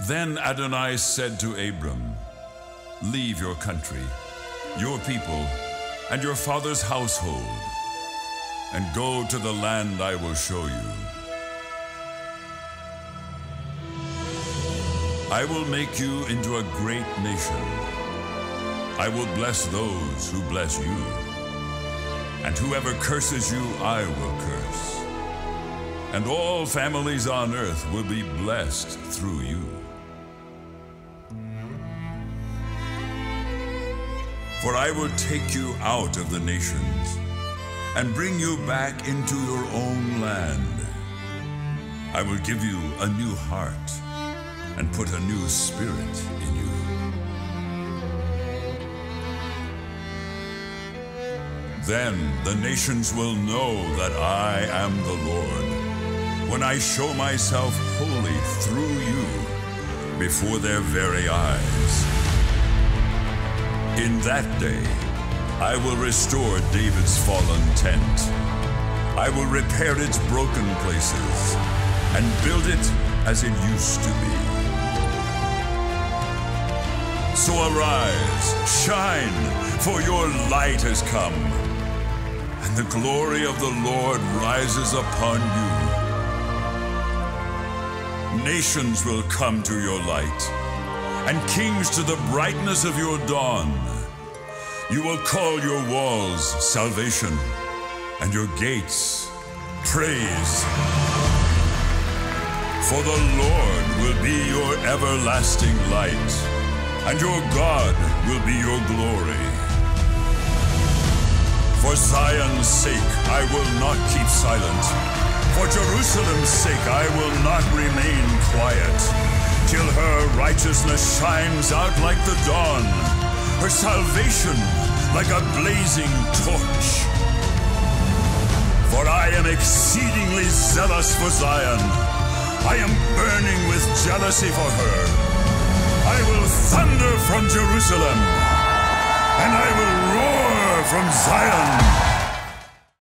Then Adonai said to Abram, Leave your country, your people, and your father's household, and go to the land I will show you. I will make you into a great nation. I will bless those who bless you, and whoever curses you, I will curse. And all families on earth will be blessed through you. For I will take you out of the nations and bring you back into your own land. I will give you a new heart and put a new spirit in you. Then the nations will know that I am the Lord when I show myself holy through you before their very eyes. In that day, I will restore David's fallen tent. I will repair its broken places and build it as it used to be. So arise, shine, for your light has come, and the glory of the Lord rises upon you. Nations will come to your light and kings to the brightness of your dawn. You will call your walls salvation, and your gates praise. For the Lord will be your everlasting light, and your God will be your glory. For Zion's sake, I will not keep silent. For Jerusalem's sake, I will not remain quiet till her righteousness shines out like the dawn, her salvation like a blazing torch. For I am exceedingly zealous for Zion. I am burning with jealousy for her. I will thunder from Jerusalem, and I will roar from Zion.